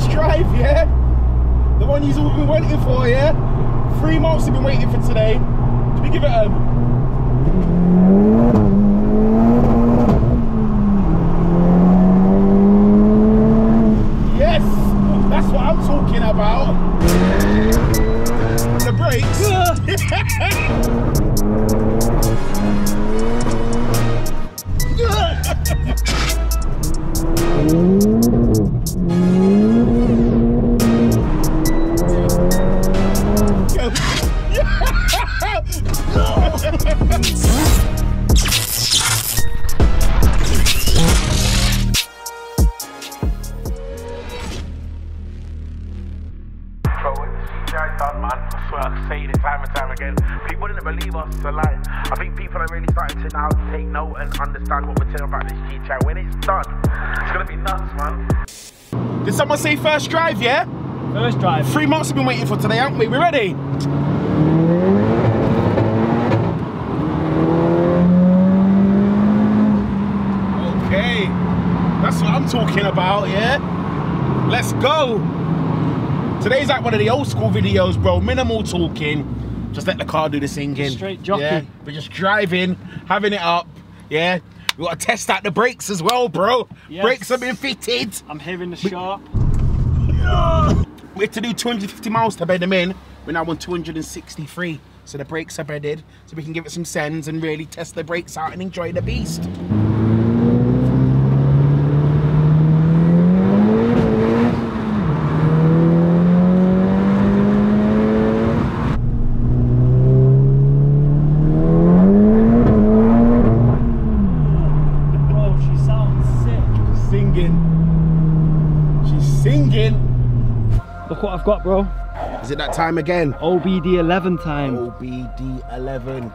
first drive, yeah? The one you've all been waiting for, yeah? Three months you've been waiting for today. Can we give it a... it's done, it's gonna be nuts, man. Did someone say first drive, yeah? First drive. Three months we've been waiting for today, haven't we? We ready? Okay. That's what I'm talking about, yeah? Let's go. Today's like one of the old school videos, bro. Minimal talking. Just let the car do the singing. Straight jockey. Yeah? We're just driving, having it up. Yeah. We gotta test out the brakes as well, bro. Yes. Brakes have been fitted. I'm hearing the sharp. We had to do 250 miles to bed them in. We're now on 263. So the brakes are bedded. So we can give it some sends and really test the brakes out and enjoy the beast. Oh, she sounds sick. Singing. She's singing. Look what I've got, bro. Is it that time again? OBD Eleven time. OBD Eleven.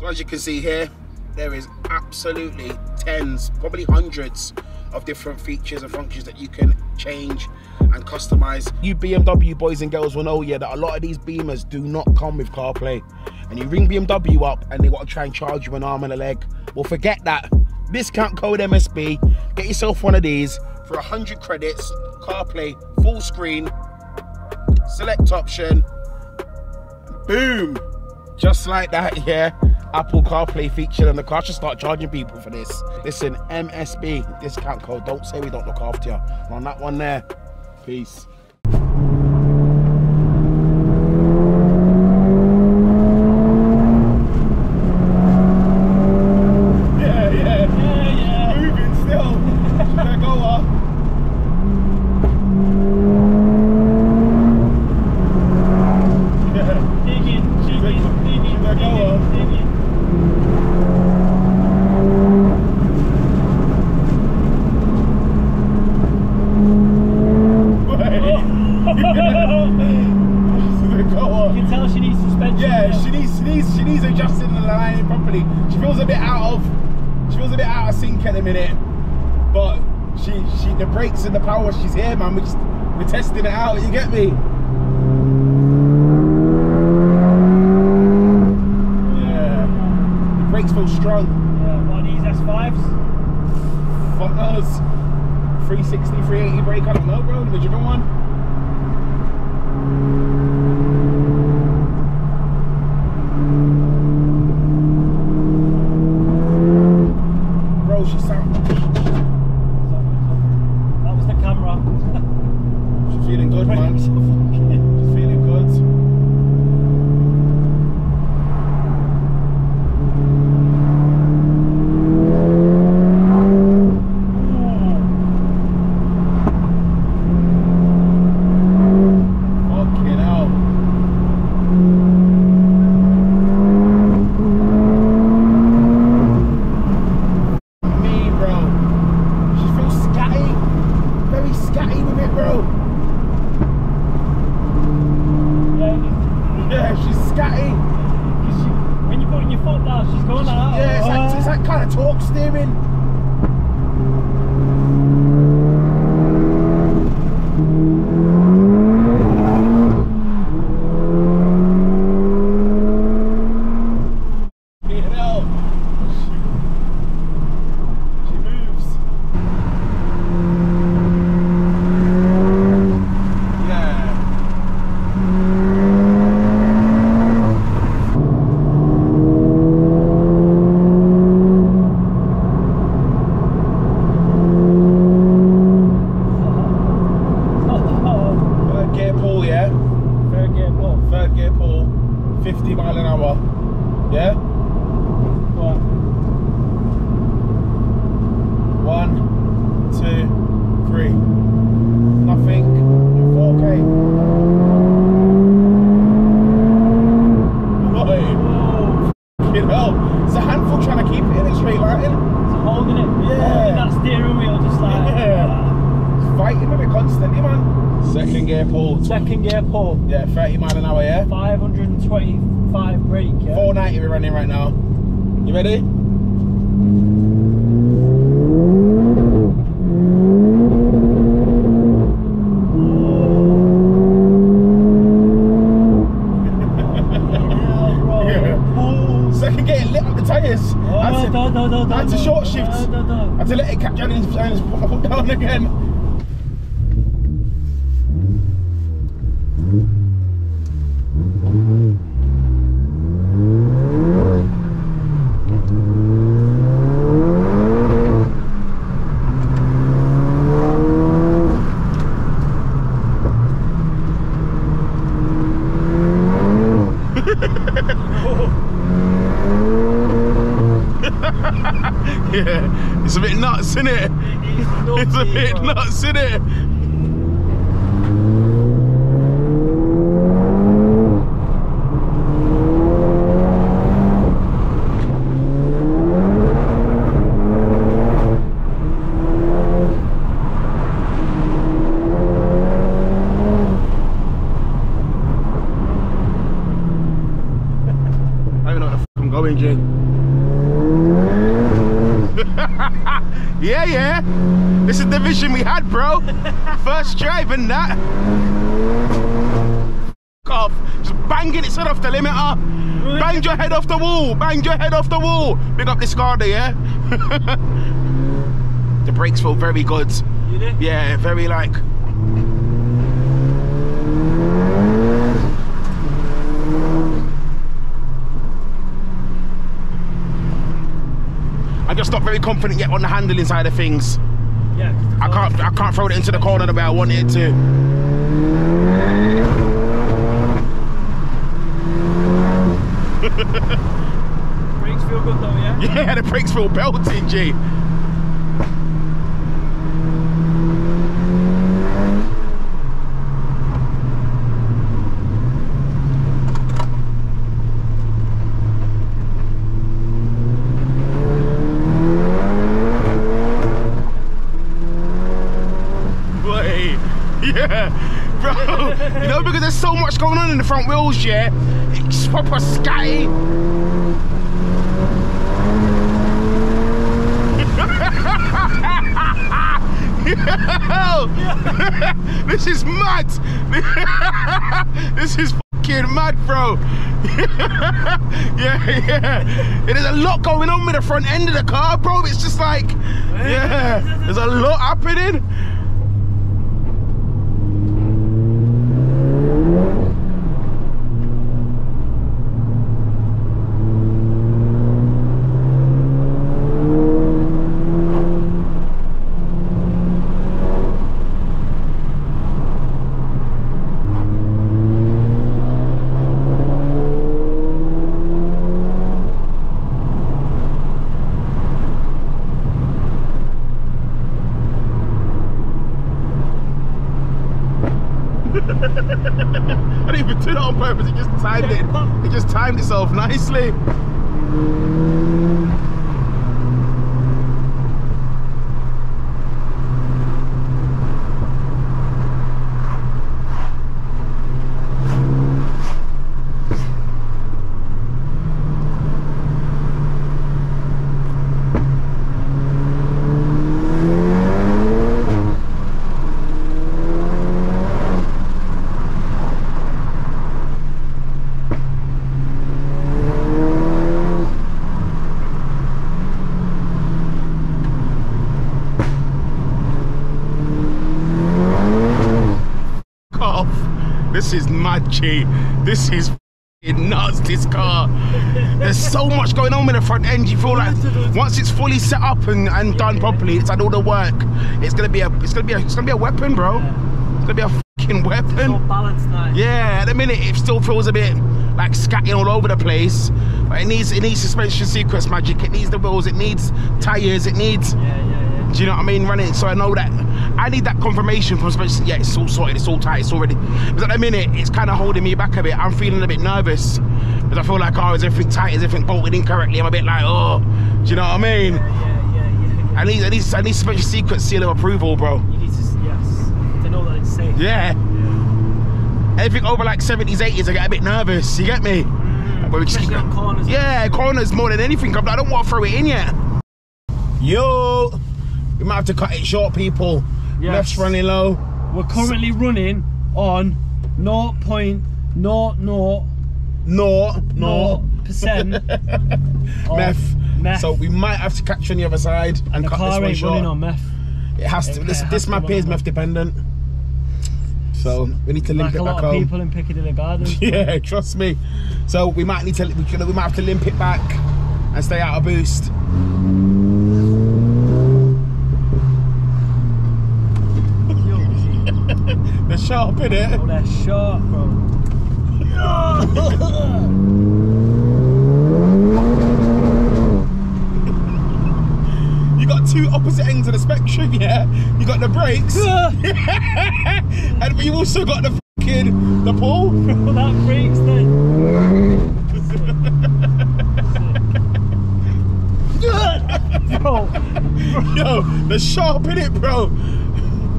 So as you can see here, there is absolutely tens, probably hundreds of different features and functions that you can change and customize. You BMW boys and girls will know, yeah, that a lot of these Beamers do not come with CarPlay. And you ring BMW up and they want to try and charge you an arm and a leg. Well, forget that. Discount code MSB. Get yourself one of these for 100 credits. CarPlay, full screen, select option. Boom. Just like that, yeah. Apple CarPlay featured and the car should start charging people for this. Listen, MSB discount code. Don't say we don't look after you. On that one there. Peace. Yeah, yeah. Yeah, yeah. Moving still. Should I go up? Yeah. Digging, digging, Should I- digging, should I go up? digging, digging. You can tell she needs suspension. Yeah, now. she needs, she needs, she needs adjusting the line properly. She feels a bit out of, she feels a bit of sync at the minute. But she, she, the brakes and the power, she's here, man. We just, we're testing it out. You get me? Yeah. The brakes feel strong. Yeah, what are these S5s? Fuck knows. 360, 380 brake. I don't know, bro. The different one. Bro, she sound. That was the camera. She's feeling good, man. open. Second gear pulled. Second gear pull. Yeah, 30 mile an hour, yeah? 525 brake, yeah? 490 we're running right now. You ready? Yeah, bro. Yeah. Second gear lit up the tyres. Oh, Had to- no, no, no, no, had to no. short shift. No, no, no. had to let it catch down and and put down again. Yeah, it's a bit nuts, isn't it? It's a bit nuts, isn't it? I don't even know where the f I'm going, Jay. Yeah, yeah. This is the vision we had, bro. First drive and that. F- off. Just banging its head off the limiter. Banged your head off the wall. Banged your head off the wall. Big up this car there, yeah? the brakes feel very good. You did? Yeah, very like. Just not very confident yet on the handling side of things. Yeah. I can't I can't throw it into the corner the way I want it to. Brakes feel good though, yeah? Yeah, the brakes feel belting, G. Boy, yeah, bro. You know, much going on in the front wheels, yeah. It's proper scatty. this is mad. this is fucking mad, bro. yeah, yeah. There's a lot going on with the front end of the car, bro. It's just like, yeah, there's a lot happening. I didn't even do that on purpose. It just timed it. It just timed itself nicely. off. This is mad, G. This is nuts, this car. There's so much going on with the front end. You feel like once it's fully set up and, and done properly, it's had all the work. It's gonna be a it's gonna be a it's gonna be a weapon, bro. It's gonna be a fucking weapon. Not balanced nice. Yeah, at the minute it still feels a bit like scatting all over the place. But it needs it needs Suspension Secrets magic. It needs the wheels. It needs tires. It needs. Yeah, yeah, yeah. Do you know what I mean? Running. So I know that I need that confirmation from suspension. Yeah, it's all sorted. It's all tight. It's already. But at the minute it's kind of holding me back a bit. I'm feeling a bit nervous because I feel like oh, is everything tight? Is everything bolted incorrectly? I'm a bit like oh, do you know what I mean? Yeah, yeah, yeah. I need I need I need Suspension Secrets seal of approval, bro. You need to, yes, to know that it's safe. Yeah. Anything over like 70s, 80s, I get a bit nervous. You get me? Mm-hmm. But we just keep corners. Yeah, corners more than anything. I'm like, I don't want to throw it in yet. Yo, we might have to cut it short, people. Yes. Running low. We're currently running on 0.00 No, no. percent Meth. meth. So we might have to catch on the other side and, the cut car this one ain't short. running on meth. It has to. Okay, This, has this to map is meth dependent. So we need to limp Like it a back lot of home. people in Piccadilly Gardens. Yeah, trust me. So we might need to we, we might have to limp it back and stay out of boost. They're sharp in it. Oh, they're sharp, bro. You got two opposite ends of the spectrum, yeah. You got the brakes, and you also got the fucking the pull. Well, that breaks then. bro, Yo, they're sharp in it, bro.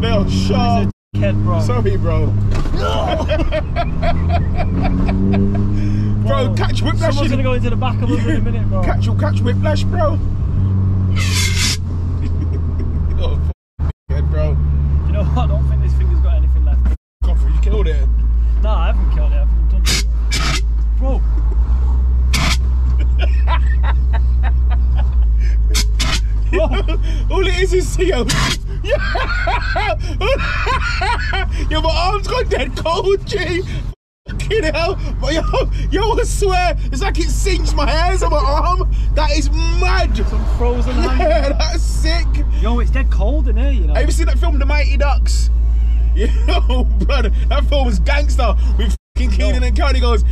They're sharp. Kid, bro. Sorry, bro. bro, catch whiplash. Someone's gonna go into the back of us in a minute, bro. Catch you catch whiplash, bro. oh, head, bro. Do you know what? I don't think this thing has got anything left. God, you killed it. No, I haven't killed it. I haven't done it. Bro, bro. All it is is CO. Yeah. Yo, my arm's gone dead cold, G. Fucking hell. But yo, yo, I swear, it's like it sinks my hairs on my arm. That is mad. Some frozen hand. Yeah, that's sick. Yo, it's dead cold in here, you know. Have you seen that film, The Mighty Ducks? Yo, brother, that film was gangster with fucking Keenan and Cardi goes,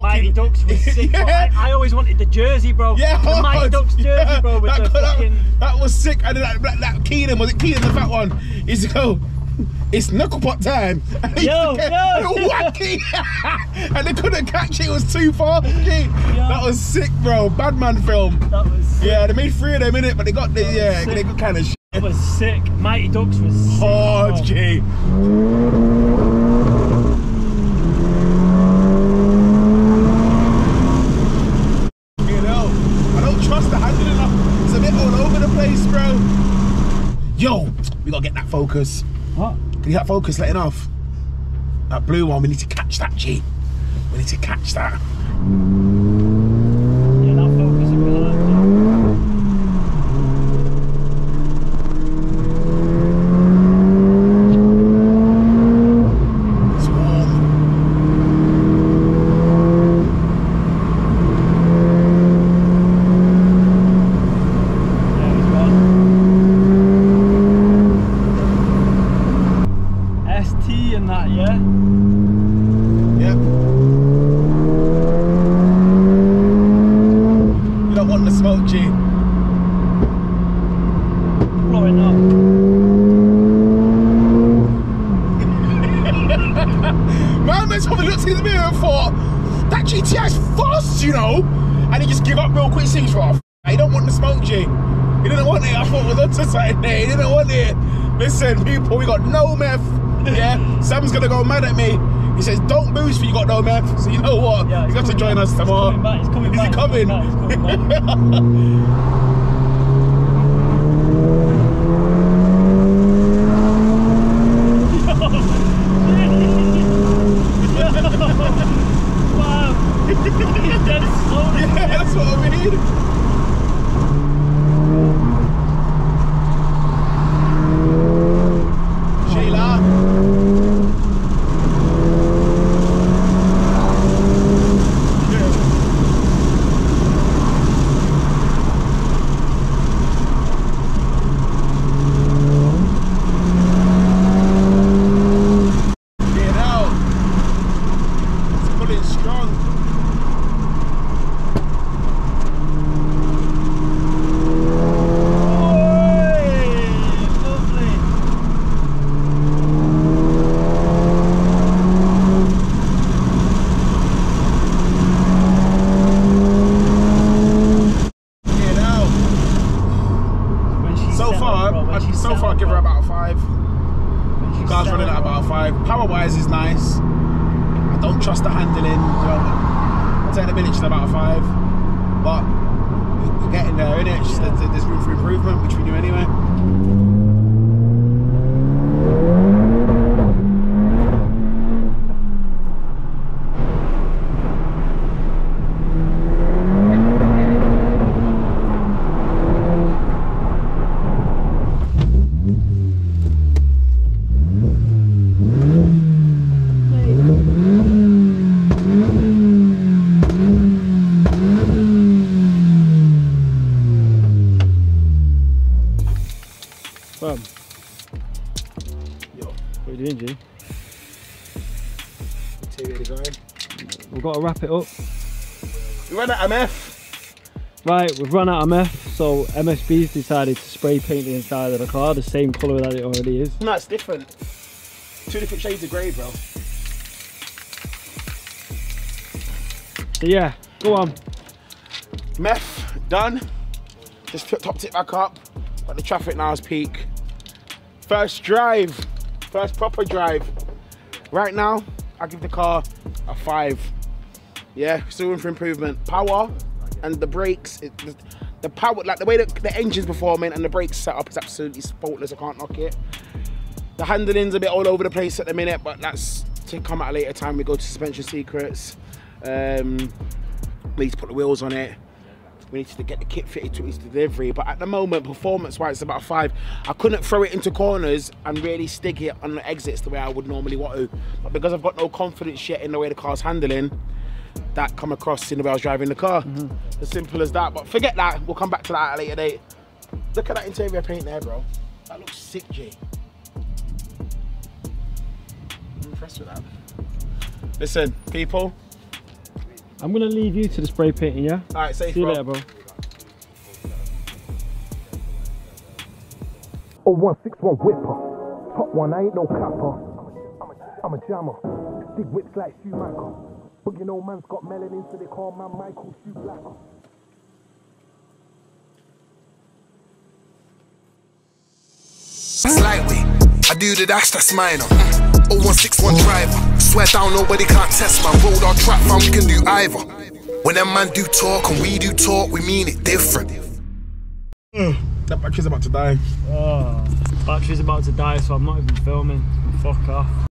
Mighty Ducks was sick. Yeah. I, I always wanted the jersey, bro. yeah, the oh, Mighty. Ducks jersey, Yeah, bro, with that, the that- fucking. that was sick. And that, that, that Keenan, was it Keenan, the fat one? He's go, it's knuckle puck time. And Yo, get yo. Wacky. and they couldn't catch it, it was too far. That was sick, bro. Badman film. That was sick. Yeah, they made three of them in it, but they got the, yeah, sick. they got kind of shit. It was sick. Mighty Ducks was sick. Hard, bro. G. You know, I don't trust the handling enough. It's a bit all over the place, bro. Yo, we gotta get that focus. What? Can you that focus letting off? That blue one, we need to catch that, G. We need to catch that. Yeah, that focus would be hard. It's warm. Yeah, he's gone. ST and that, yeah? Yep. You don't want the smoke, G. Blowing up. Man, man's probably looked in the mirror and thought, that GTI's fast, you know? And he just give up real quick, sings for off. He don't want the smoke, G. He didn't want it. I thought it was onto something there. He didn't want it. Listen, people, we got no meth. Yeah, Sam's gonna go mad at me. He says, don't boost if you got no meth. So you know what? Yeah, he's he's got to join back. us He's tomorrow. coming back, he's coming Is back, he he's coming? he's coming wow. He's dead slow. yeah, that's what I mean. Sheila. Get out. It's pulling strong. Lovely. Get out. When she's So settled, far, bro, when I'd, she's so far, settled, give her bro. about a five. When Car's running at about five. Power wise is nice. I don't trust the handling. You take the minutes to about five. But we're getting there, innit? It's just that there's room for improvement, which we do anyway. Got to wrap it up. We ran out of MF. Right, we've run out of meth, so MSB's decided to spray paint the inside of the car the same colour that it already is. No, it's different. Two different shades of grey, bro. So yeah, go on. Meth done. Just topped it back up. But the traffic now is peak. First drive, first proper drive. Right now, I give the car a five. Yeah, still room for improvement. Power and the brakes. It, the, the power, like the way that the engine's performing and the brakes set up is absolutely faultless. I can't knock it. The handling's a bit all over the place at the minute, but that's to come at a later time. We go to suspension secrets. Um, we need to put the wheels on it. We need to get the kit fitted to its delivery. But at the moment, performance-wise, it's about five. I couldn't throw it into corners and really stick it on the exits the way I would normally want to. But because I've got no confidence yet in the way the car's handling, that come across in the way I was driving the car. Mm-hmm. As simple as that. But forget that. We'll come back to that at a later date. Look at that interior paint there, bro. That looks sick, G. I'm impressed with that. Listen, people. I'm gonna leave you to the spray painting, yeah? All right, safe, See you later, bro. Oh, one six one 161 whipper. Top one, I ain't no capper. I'm a, I'm a jammer. Big whips like Schumacher. But you know, man's got melanin, so they call man Michael Schublacker. Slightly, I do the dash, that's minor. Mm. 0161 driver. Swear down, nobody can't test my road or trap, fam, we can do either. When them man do talk and we do talk, we mean it different. Mm, that battery's about to die. Oh, battery's about to die, so I'm not even filming. Fuck off.